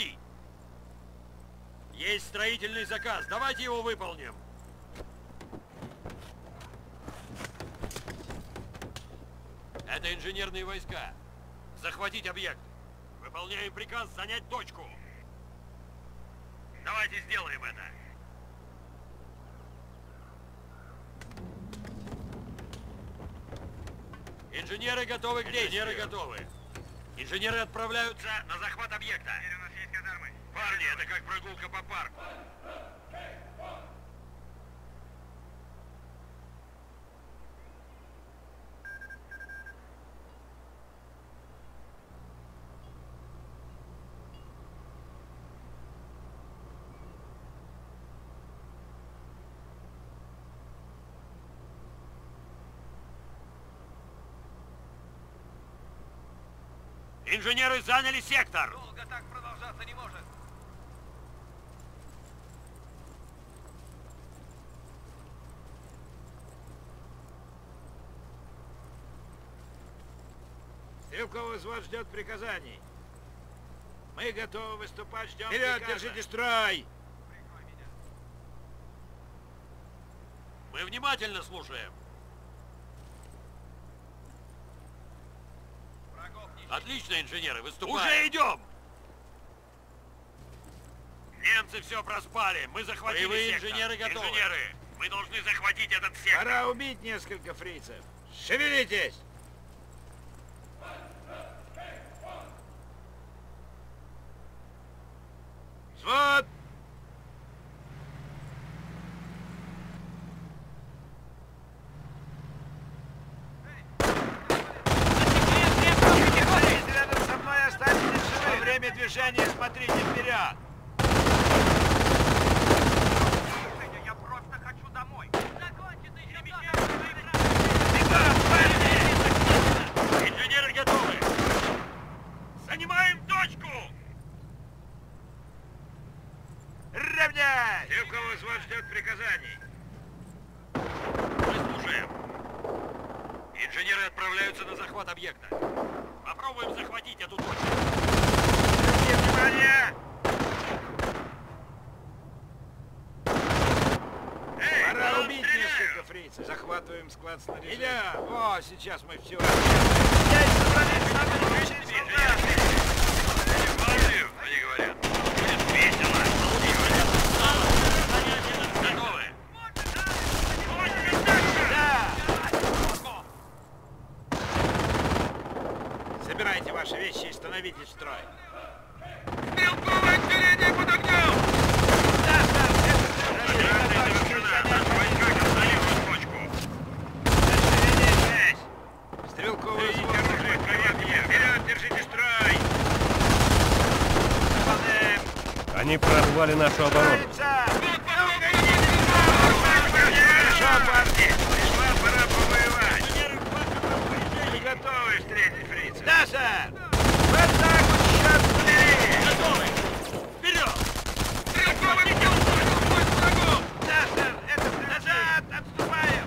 Пошли! Есть строительный заказ, давайте его выполним. Это инженерные войска. Захватить объект. Выполняем приказ занять точку. Давайте сделаем это. Инженеры готовы к действию. Инженеры готовы. Инженеры отправляются на захват объекта. Теперь у нас есть казармы. Парни, это как прогулка по парку. Инженеры заняли сектор. Долго так продолжаться не может. Стрелковый взвод ждет приказаний. Мы готовы выступать, ждем Вперед, приказа. держите строй! Прикрой меня. Мы внимательно слушаем. Врагов не Отлично, инженеры, выступаем. Уже идем! Немцы все проспали. Мы захватили Боевые сектор. инженеры готовы. Инженеры, мы должны захватить этот сектор. Пора убить несколько фрицев. Шевелитесь! Движения смотрите вперед. Я просто хочу домой. Закончи ты еще Бегом! Инженеры готовы. Занимаем точку. Равнять! Стрелковый взвод ждет приказаний. Мы слушаем. Инженеры отправляются на захват объекта. Попробуем захватить эту точку. Внимание! Эй, Пора убить стреляют! несколько фрицев. Захватываем склад снаряжения. Иля, о, сейчас мы все. Говорю, они говорят. Будет весело. Готовы. Собирайте ваши вещи и становитесь в строй. Стрелковое отделение под огнем! Операция завершена. Наши войска контролируют точку. Расширение 6. Стрелковый Берите взвод оружие, захватывает проверьте. объект. Вперед, держите строй. Нападаем. Они прорвали нашу оборону. Строится! Хорошо, парни. Пришла пора повоевать. Вы готовы встретить фрица? Да, сэр. В атаку, черт побери! Готовы. Вперед. Стрелковый отдел понял бой с врагом! Да, сэр. Это назад. Отступаем.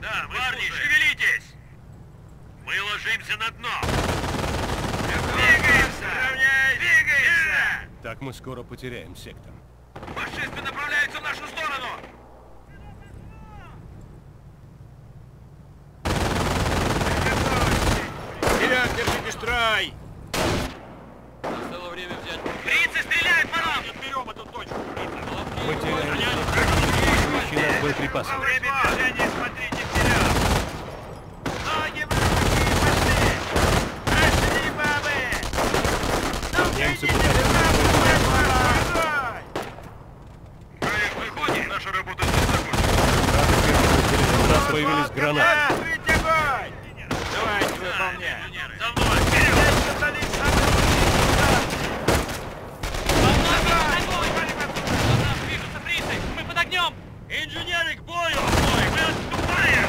Да, парни, шевелитесь. Мы ложимся на дно. Двигаемся. Равняйся. Двигаемся. Так мы потеряем сектор. Фашисты направляются в нашу сторону. Вперед, держите строй. Настало время взять... Фрицы стреляют по нам! Берем эту точку, фрицы. Заняли. Мужчина боеприпасов. Во время движения смотрите вперед. Ноги в руки пошли. Пошли, бабы. Ну, Немцы идите пытаются сюда, Проект выходит. Наша работа здесь закончена. У нас появились гранаты. Да, открыть огонь. Давайте выполняем. Инженеры, за мной, вперед! Здесь сатанит самый Мы под огнем! Инженеры к бою! Бой! Мы отступаем!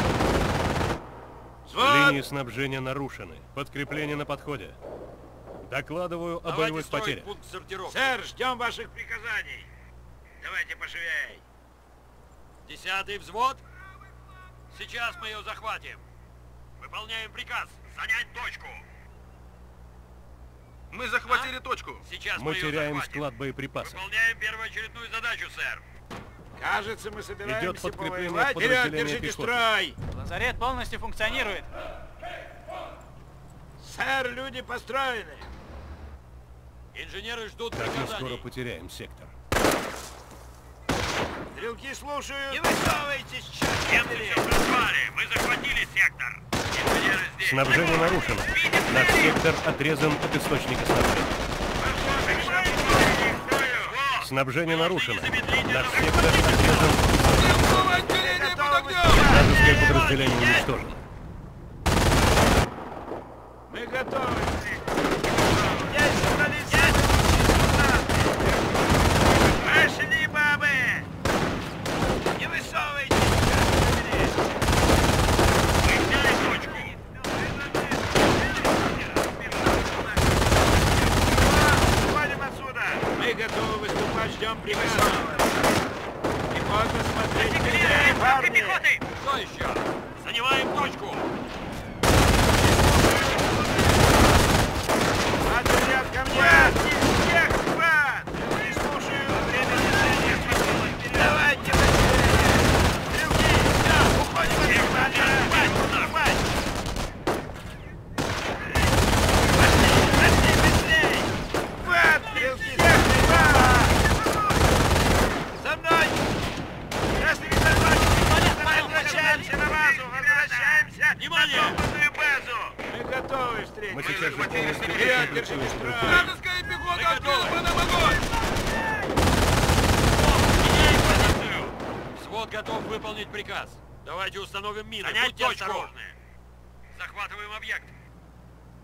Взвод. Линии снабжения нарушены. Подкрепление на подходе. Докладываю о Давайте боевых потерях. пункт сортировки. Сэр, ждем ваших приказаний. Давайте поживей. Десятый взвод. Сейчас мы ее захватим. Выполняем приказ. Занять точку. Мы захватили точку. Сейчас Мы ее теряем захватим. склад боеприпасов. Выполняем первоочередную задачу, сэр. Кажется, мы собираемся Идет подкрепление повоевать. Вперед, держите пехоты. строй! Лазарет полностью функционирует. Сэр, люди построены. Инженеры ждут Так мы скоро потеряем сектор. Стрелки слушают. Не высовывайтесь, черт Немцы все пропали. Мы захватили сектор. Инженеры здесь. Снабжение нарушено. Наш сектор отрезан от источника снабжения. Снабжение нарушено. Наш сектор отрезан. Вражеское подразделение уничтожено. Мы готовы. Есть столица. Пошли, бабы! Не высовывайтесь! Мы взяли точку. Уходим отсюда! Мы готовы выступать, ждем приказа. Пехота, смотрите, вперед, парни! Что еще? Занимаем точку. Отряд ко мне! Всех хват! Не слушаю, время движения. Давайте быстрее! Стрелки, все, уходим отсюда! Отступать, отступать! Пошли, пошли, быстрей! Хват, стрелки, всех хват! За мной! Красный вертолет! Возвращаемся на базу! Возвращаемся Внимание! на топливную базу! Мы готовы встретить! Мы сейчас же полностью Вперед, укрепили держите структуру. Вражеская пехота Мы открыла готовы. по нам огонь! Меняем позицию. Взвод готов выполнить приказ. Давайте установим мины. Занять Будьте точку. осторожны. Захватываем объект.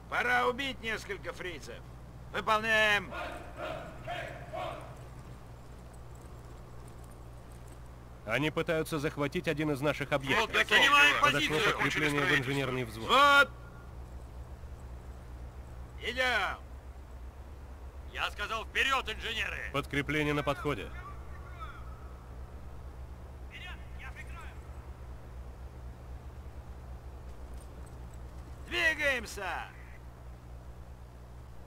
Пора убить несколько фрицев. Выполняем. Они пытаются захватить один из наших Вот объектов. готов. Занимаем Подошло позицию. подкрепление в инженерный взвод. Вот. Идем. Я сказал вперед, инженеры. Подкрепление на подходе. Двигаемся.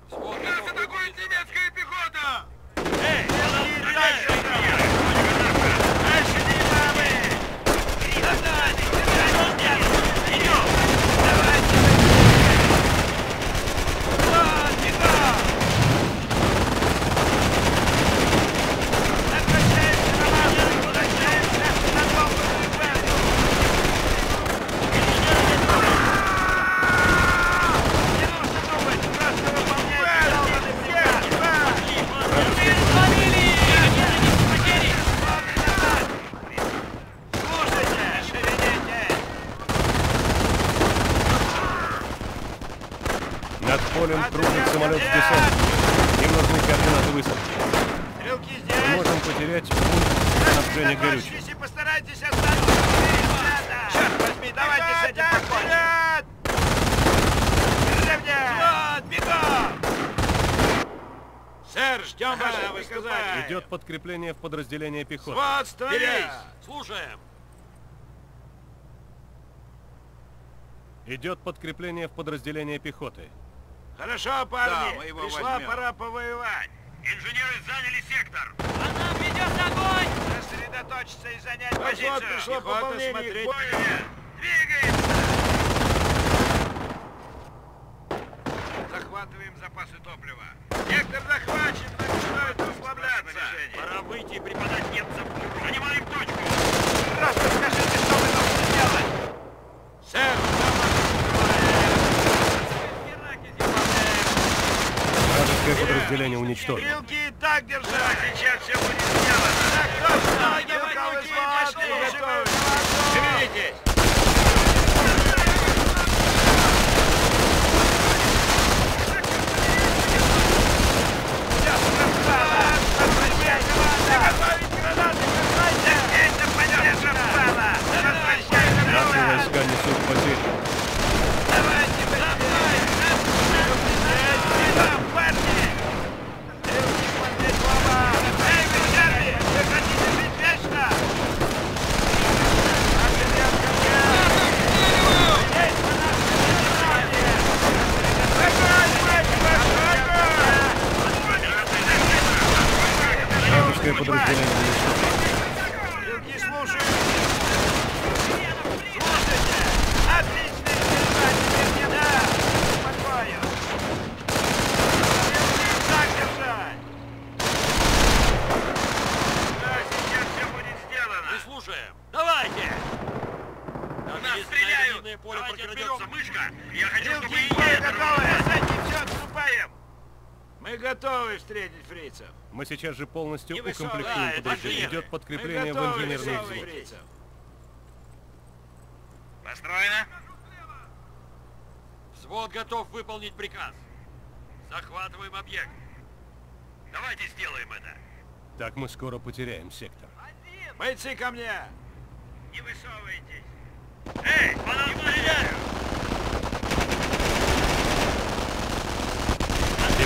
Взвод готов выполнить задачу. пехота! Эй, дальше, дальше, инженеры. Пошли, бабы! За мной! Идем! Давайте Вот, бегом! Возвращаемся на базу! Возвращаемся на топливную базу! Не нужно думать! Просто выполняйте долбанный приказ! Слушайте! Шевелитесь! Над полем кружит самолет с десантом. Им нужны координаты высадки. Стрелки Мы здесь! можем потерять пункт снабжения горючим. И постарайтесь остановиться! Черт возьми, давайте с этим покончим! Вперед! Бегом! Сэр, ждем вашего приказания. Идет подкрепление в подразделение пехоты. Вот, становись! Слушаем. Идет подкрепление в подразделение пехоты. Хорошо, парни, Да, мы его пришла возьмем. пора повоевать. Инженеры заняли сектор. А нам ведется огонь! Сосредоточиться и занять Вот позицию. пришло Пехота, пополнение смотреть. Двигаемся! Захватываем запасы топлива. Сектор захвачен, стоит расслабляться. Пора выйти и преподать немцам. Занимаем точку. Просто скажите, что вы должны делать. Сэр, подразделение уничтожено. Стрелки и так держать. Сейчас все будет сделано. Так точно. Шевелитесь. вражеское подразделение. Не слушаю. Слушайте! Отличный результат теперь не дам! Успокою! Так держать! Да, слушаем! Давайте! Там Нас стреляют! Поле Давайте берем мышка! Я хочу, чтобы и я... Готовы! Отойдите, все отступаем! Мы готовы встретить фрицев. Мы сейчас же полностью Не укомплектуем это подразделение. Идет подкрепление в инженерный взвод. Построено. Взвод готов выполнить приказ. Захватываем объект. Давайте сделаем это. Так мы скоро потеряем сектор. Бойцы ко мне! Не высовывайтесь. Эй, по нам стреляют!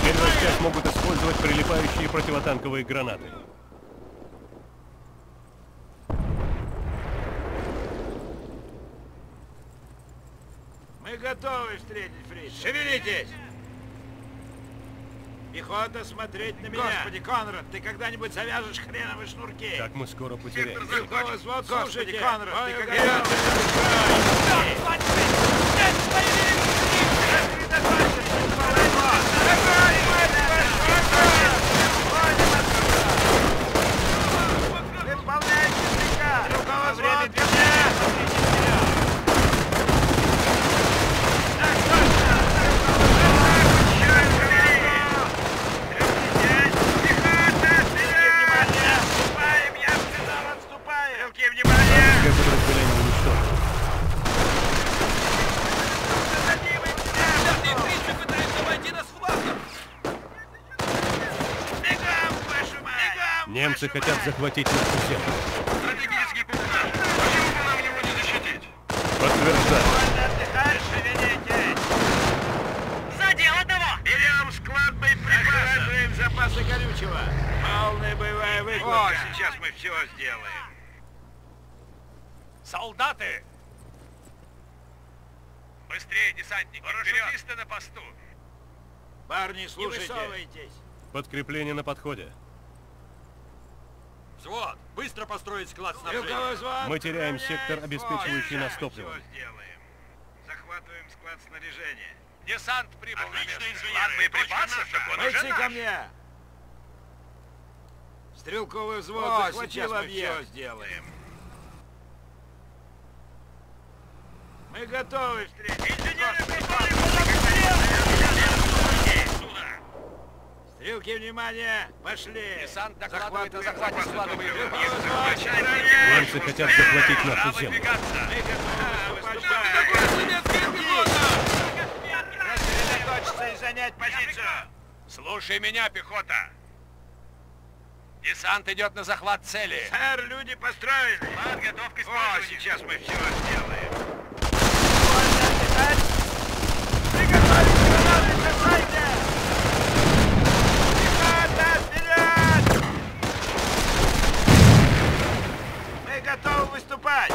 Теперь войска смогут использовать прилипающие противотанковые гранаты. Мы готовы встретить фрицев. Шевелитесь! Пехота смотреть на меня. Господи, Конрад, ты когда-нибудь завяжешь хреновые шнурки? Так мы скоро потеряем. Стрелковый взвод, слушайте. Конрад, ты Ой, когда... Выполняйте приказ! Стрелковый взвод, ко мне! Так точно! Отступаем, я сказал, отступаем! Стрелки, внимание! Вражеское подразделение уничтожено. Бегом, вашу мать! Бегом! Немцы хотят захватить нашу землю. Стратегический пункт. Почему бы нам его не защитить? Подтверждаю. Задел одного! Берем склад боеприпасов! Охватываем запасы горючего! Полная боевая выкладка! О, сейчас мы все сделаем! Солдаты! Быстрее, десантники! Парашютисты на посту! Парни, слушайте! Не высовывайтесь! Подкрепление на подходе. Взвод! Быстро построить склад снабжения! Взвод! Мы теряем сектор, обеспечивающий нас топливом. Захватываем склад снаряжения. Десант прибыл на место! Так он уже Бойцы ко мне! Стрелковый взвод О, захватил объект. всё сделаем. Мы готовы встретить. Стрелки, внимание! Пошли! Десант докладывает о захвате склада взвод, Немцы хотят захватить нашу землю. Рассредоточиться и занять позицию. Слушай меня, пехота! Десант идет на захват цели! Сэр, люди построены. Подготовка к О, сейчас мы все сделаем. Можно отдыхать. Приготовить гранаты, бросайте! Пехота, вперед! Мы готовы выступать.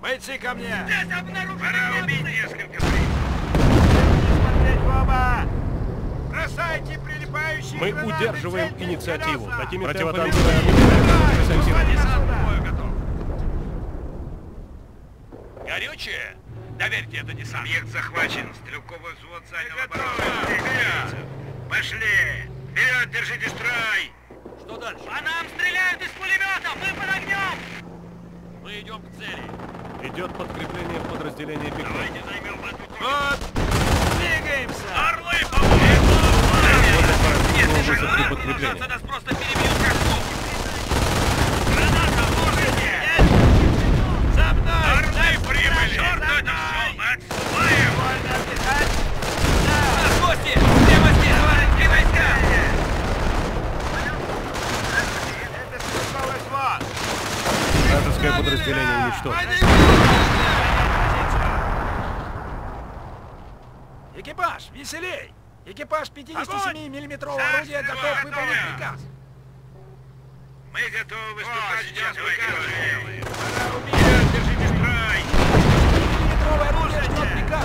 Бойцы ко мне! Пора убить несколько Не смотреть в оба! Бросайте прилипающие Мы удерживаем инициативу. Такими Противотанковые. Горючее? Доверьте это десант. Объект захвачен. Стрелковый взвод занял оборону. Пошли! Вперед, держите строй! Что дальше? По нам стреляют из пулеметов! Мы под огнем! Мы идем к цели. Идет подкрепление в подразделение Биг Бен. Давайте займем эту Вот! Двигаемся! Орлы, помогите! Высадку подкрепления. нас просто перебьют как слух. Граната, можете! За мной! Орлы прибыли! Черт, это все! Мы отступаем! Можно отдыхать! Да! Гости! Прямо здесь, товарищи войска! Это стрелковый взвод! Вражеское уничтожено. Экипаж, веселей! Экипаж 57-миллиметрового Огонь! орудия готов выполнить приказ. Мы готовы выступать сейчас приказываем. Пора! Держите строй! 57-миллиметровое орудие ждет приказ.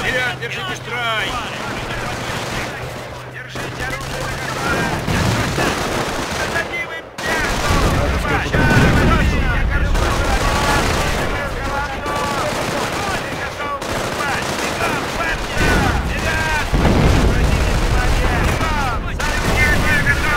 Вперед, держите строй! Держите оружие наготове! Дадим им мясо! Сейчас, я горжусь команду! Мы готовы выступать! Бегом, парни! Вперед! Обратите внимание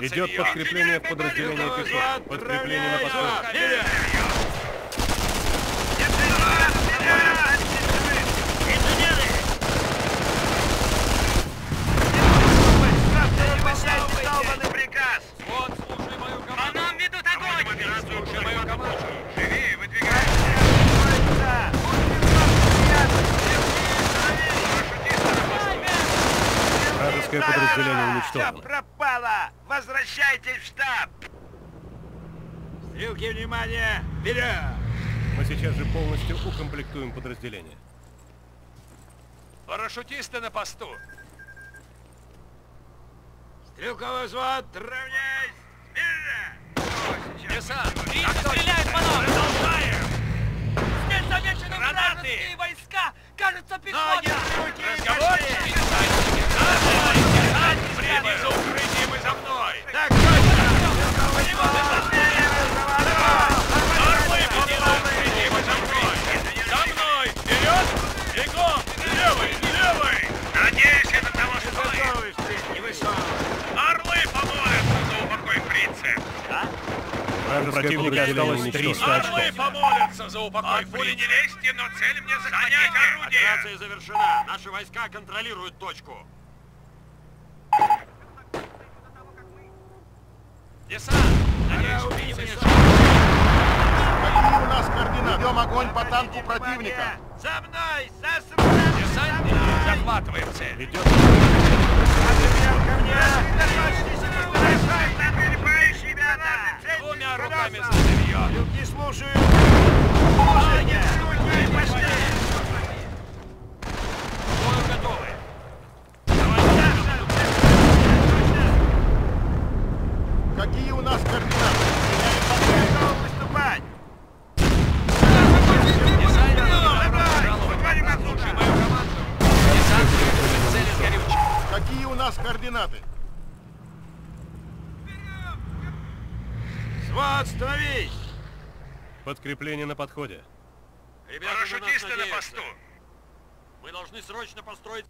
Идет подкрепление в пехоты. Подкрепление на подходе. Выполняйте долбанный приказ! Вот, слушай мою По команду. нам ведут огонь! Операцию, слушай мою команду. Живи, выдвигайся! Вражеское подразделение Все уничтожено. пропало! Возвращайтесь в штаб! Стрелки, внимание! Вперед! Мы сейчас же полностью укомплектуем подразделение. Парашютисты на посту. Стрелковый взвод, равняйсь! Десант. Фрицы стреляют по нам! Продолжаем. Здесь замечены Гранаты! вражеские войска! Кажется, пехота! Разговорчики. Давай, Время за укрытием и за мной. Так точно! Орлы, иди за укрытием и за мной. За мной. Вперед. Бегом. Левый, левый. Надеюсь, это того. Готовы встретить, не! Орлы помолятся за упокой фрицы. Вражеское подразделение уничтожено. Орлы помолятся за упокой От пули не лезьте, но цель мне захватить орудие. Операция завершена. Наши войска контролируют точку. Десант! Надеюсь, фрицы не у нас координаты? Ведем огонь по танку противника. За мной! За Десантники, захватываем цель. Идет Двумя руками за цевьё. Стрелки слушаю! Бою Какие у нас координаты? Выступать! Десантники, цель из горючего. Какие у нас координаты? Взвод, становись! подкрепление на подходе. Ребята, Парашютисты на посту. Мы должны срочно построить